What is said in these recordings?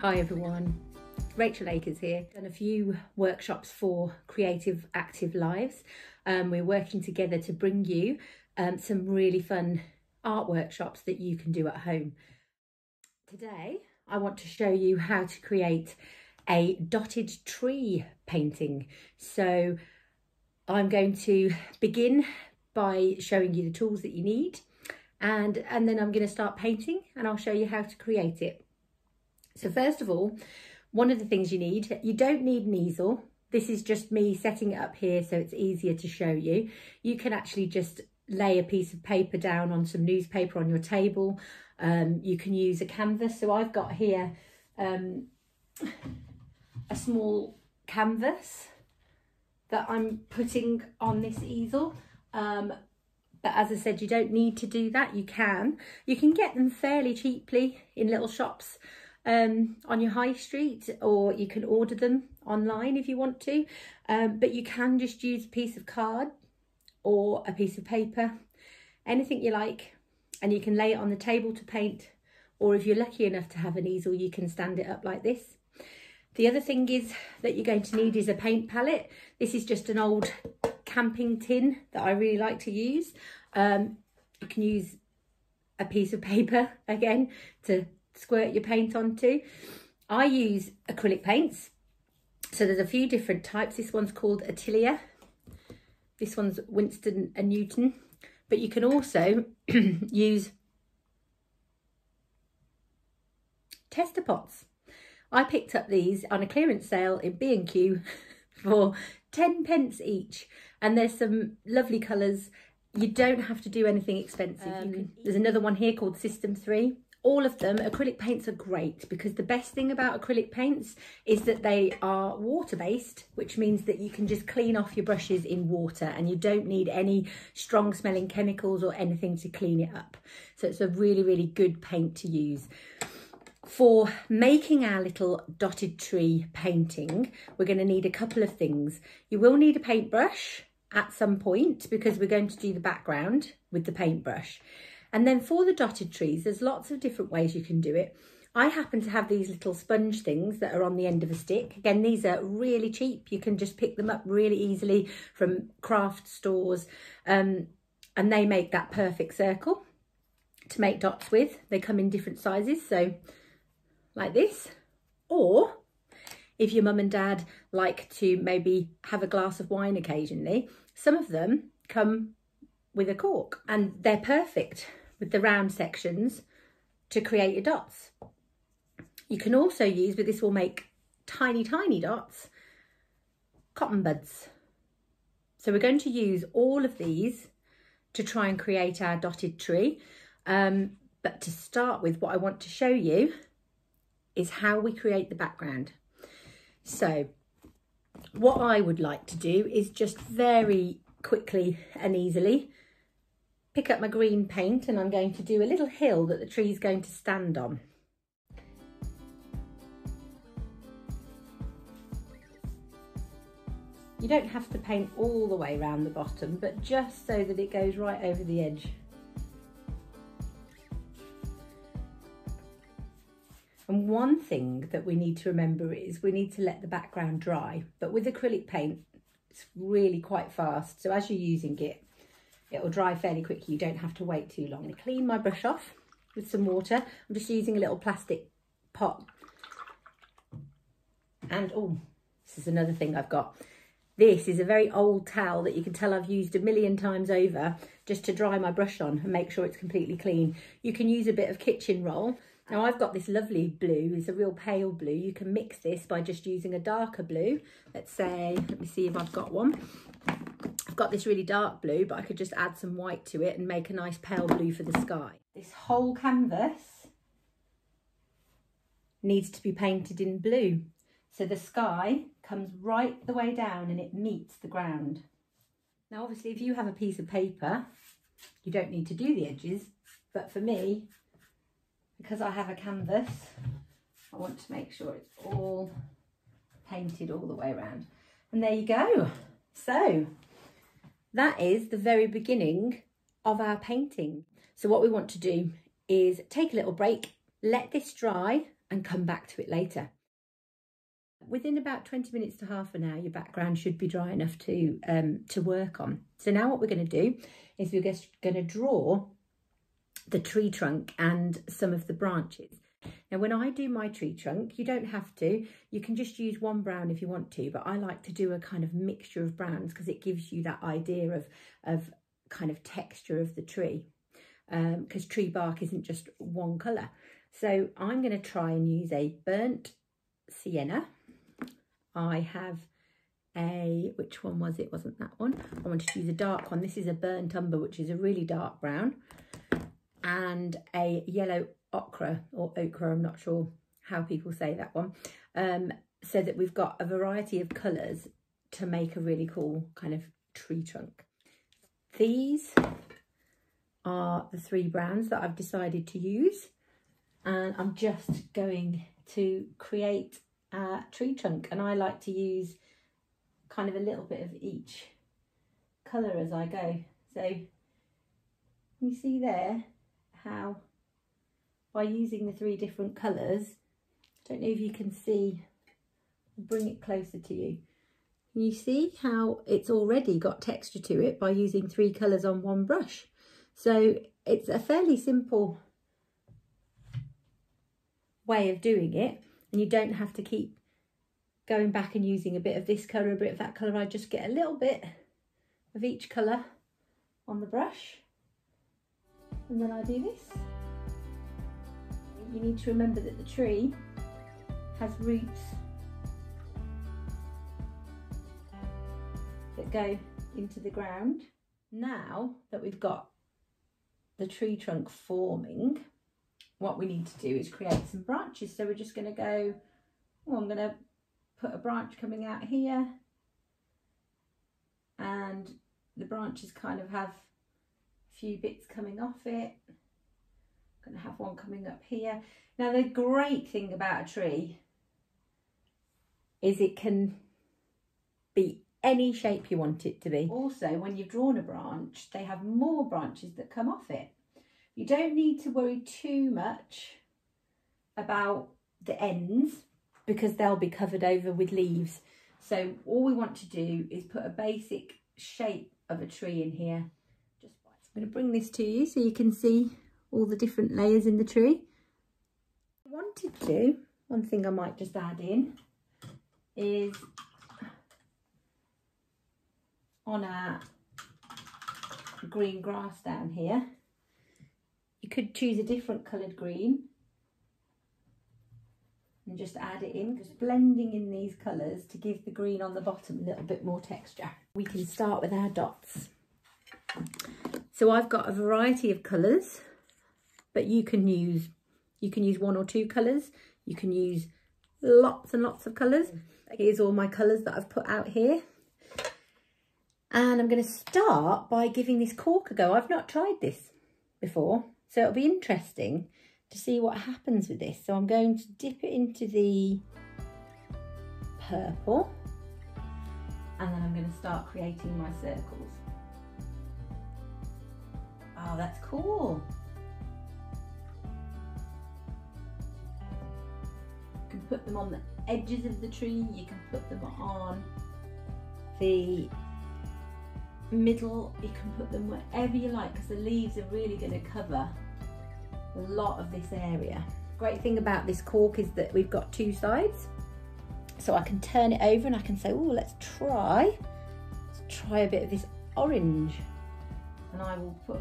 Hi everyone, Rachel Akers here. Done a few workshops for Creative Active Lives. Um, we're working together to bring you um, some really fun art workshops that you can do at home. Today I want to show you how to create a dotted tree painting. So I'm going to begin by showing you the tools that you need and, and then I'm going to start painting and I'll show you how to create it. So first of all, one of the things you need, you don't need an easel. This is just me setting it up here so it's easier to show you. You can actually just lay a piece of paper down on some newspaper on your table. Um, you can use a canvas. So I've got here um, a small canvas that I'm putting on this easel. Um, but as I said, you don't need to do that. You can. You can get them fairly cheaply in little shops um, on your high street or you can order them online if you want to. Um, but you can just use a piece of card or a piece of paper, anything you like, and you can lay it on the table to paint. Or if you're lucky enough to have an easel, you can stand it up like this. The other thing is that you're going to need is a paint palette. This is just an old camping tin that I really like to use. Um, you can use a piece of paper again to squirt your paint onto. I use acrylic paints. So there's a few different types. This one's called Atelier. This one's Winsor and Newton. But you can also use tester pots. I picked up these on a clearance sale in B&Q for 10 pence each. And there's some lovely colours. You don't have to do anything expensive. Um, can, there's another one here called System 3 all of them, acrylic paints are great because the best thing about acrylic paints is that they are water-based, which means that you can just clean off your brushes in water and you don't need any strong smelling chemicals or anything to clean it up. So it's a really, really good paint to use. For making our little dotted tree painting, we're going to need a couple of things. You will need a paintbrush at some point because we're going to do the background with the paintbrush. And then for the dotted trees, there's lots of different ways you can do it. I happen to have these little sponge things that are on the end of a stick. Again, these are really cheap. You can just pick them up really easily from craft stores um, and they make that perfect circle to make dots with. They come in different sizes, so like this. Or if your mum and dad like to maybe have a glass of wine occasionally, some of them come with a cork and they're perfect with the round sections to create your dots. You can also use, but this will make tiny, tiny dots, cotton buds. So we're going to use all of these to try and create our dotted tree. Um, but to start with, what I want to show you is how we create the background. So what I would like to do is just very quickly and easily pick up my green paint and I'm going to do a little hill that the tree is going to stand on. You don't have to paint all the way around the bottom, but just so that it goes right over the edge. And one thing that we need to remember is we need to let the background dry. But with acrylic paint, it's really quite fast. So as you're using it, it will dry fairly quickly. You don't have to wait too long. I clean my brush off with some water. I'm just using a little plastic pot. And, oh, this is another thing I've got. This is a very old towel that you can tell I've used a million times over just to dry my brush on and make sure it's completely clean. You can use a bit of kitchen roll. Now I've got this lovely blue, it's a real pale blue. You can mix this by just using a darker blue. Let's say, let me see if I've got one got this really dark blue, but I could just add some white to it and make a nice pale blue for the sky. This whole canvas needs to be painted in blue. So the sky comes right the way down and it meets the ground. Now, obviously, if you have a piece of paper, you don't need to do the edges. But for me, because I have a canvas, I want to make sure it's all painted all the way around. And there you go. So that is the very beginning of our painting. So what we want to do is take a little break, let this dry and come back to it later. Within about 20 minutes to half an hour, your background should be dry enough to, um, to work on. So now what we're going to do is we're just going to draw the tree trunk and some of the branches. Now, when I do my tree trunk, you don't have to. You can just use one brown if you want to, but I like to do a kind of mixture of browns because it gives you that idea of, of kind of texture of the tree because um, tree bark isn't just one colour. So I'm going to try and use a burnt sienna. I have a, which one was it? Wasn't that one? I wanted to use a dark one. This is a burnt umber, which is a really dark brown. And a yellow ochre or okra, I'm not sure how people say that one. Um, so that we've got a variety of colours to make a really cool kind of tree trunk. These are the three brands that I've decided to use and I'm just going to create a tree trunk and I like to use kind of a little bit of each colour as I go. So you see there how by using the three different colours, I don't know if you can see, bring it closer to you. You see how it's already got texture to it by using three colours on one brush. So it's a fairly simple way of doing it and you don't have to keep going back and using a bit of this colour, a bit of that colour. I just get a little bit of each colour on the brush and then I do this. You need to remember that the tree has roots that go into the ground. Now that we've got the tree trunk forming, what we need to do is create some branches. So we're just going to go, oh, I'm going to put a branch coming out here and the branches kind of have a few bits coming off it. Going to have one coming up here. Now the great thing about a tree is it can be any shape you want it to be. Also, when you've drawn a branch, they have more branches that come off it. You don't need to worry too much about the ends because they'll be covered over with leaves. So all we want to do is put a basic shape of a tree in here. Just I'm going to bring this to you so you can see all the different layers in the tree. I wanted to, one thing I might just add in is on our green grass down here. You could choose a different coloured green and just add it in, just blending in these colours to give the green on the bottom a little bit more texture. We can start with our dots. So I've got a variety of colours, but you can use you can use one or two colours. You can use lots and lots of colours. Here's all my colours that I've put out here. And I'm going to start by giving this cork a go. I've not tried this before, so it'll be interesting to see what happens with this. So I'm going to dip it into the purple and then I'm going to start creating my circles. Oh, that's cool. Put them on the edges of the tree, you can put them on the middle, you can put them wherever you like because the leaves are really going to cover a lot of this area. Great thing about this cork is that we've got two sides. So I can turn it over and I can say, oh, let's try, let's try a bit of this orange. And I will put,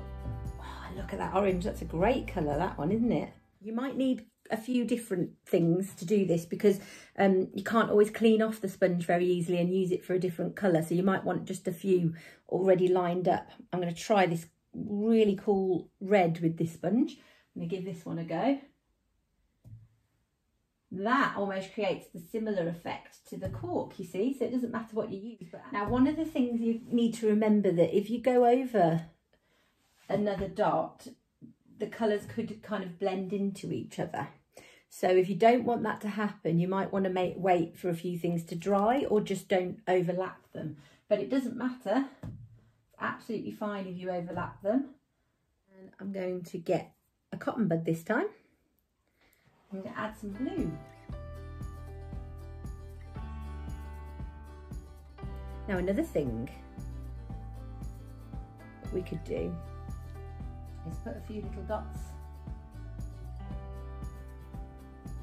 oh, look at that orange. That's a great colour, that one, isn't it? You might need a few different things to do this because um, you can't always clean off the sponge very easily and use it for a different colour. So you might want just a few already lined up. I'm going to try this really cool red with this sponge. I'm going to give this one a go. That almost creates the similar effect to the cork, you see, so it doesn't matter what you use. But now, one of the things you need to remember that if you go over another dot, the colours could kind of blend into each other. So if you don't want that to happen, you might want to make wait for a few things to dry or just don't overlap them. But it doesn't matter. It's absolutely fine if you overlap them. And I'm going to get a cotton bud this time. I'm going to add some blue. Now another thing we could do is put a few little dots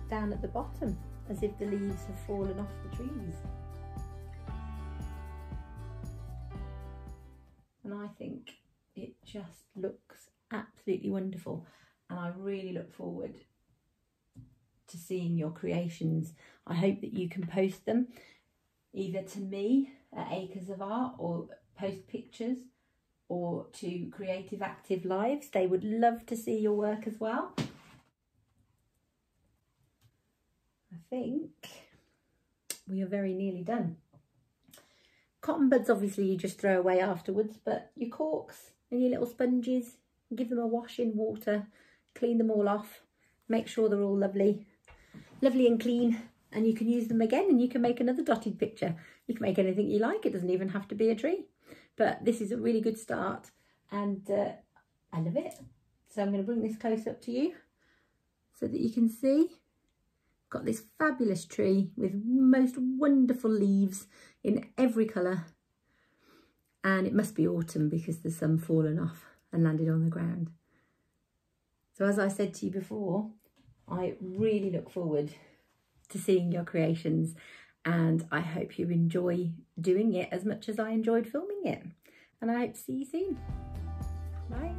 down at the bottom as if the leaves have fallen off the trees. And I think it just looks absolutely wonderful and I really look forward to seeing your creations. I hope that you can post them either to me at Akers of Art or post pictures or to Creative Active Lives. They would love to see your work as well. I think we are very nearly done. Cotton buds obviously you just throw away afterwards, but your corks and your little sponges, give them a wash in water, clean them all off, make sure they're all lovely, lovely and clean and you can use them again and you can make another dotted picture. You can make anything you like, it doesn't even have to be a tree. But this is a really good start and uh, I love it. So I'm going to bring this close up to you so that you can see. Got this fabulous tree with most wonderful leaves in every colour. And it must be autumn because there's some fallen off and landed on the ground. So as I said to you before, I really look forward to seeing your creations and I hope you enjoy doing it as much as I enjoyed filming it. And I hope to see you soon. Bye.